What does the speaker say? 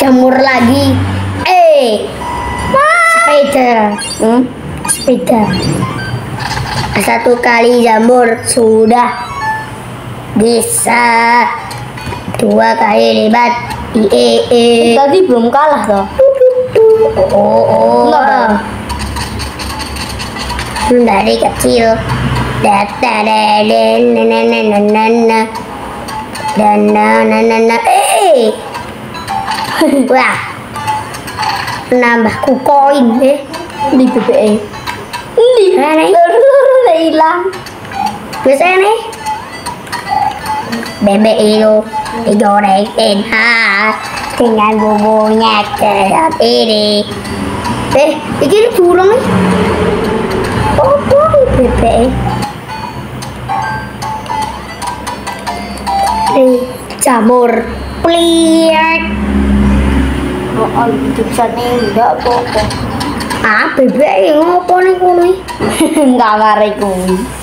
jamur lagi eh sepeda hmm? sepeda satu kali jamur sudah bisa dua kali lipat ie e. Tadi belum kalah toh. oh oh, oh. Enggak, dari kecil data dan na na na na na dan 뭐야? về đi ra 니도 왜? 니 về xe này, 세네? Bebe yêu, đi vô đây tên ha. Tình anh vô vô nhạc trời hợp ý đi. Ê, đi kia nó chù lắm ấy. Ô, quá bebe Đi, chà bột. Please bisa nih enggak apa-apa. ah bebek yang ngopo nih kuno Enggak mari kuwi.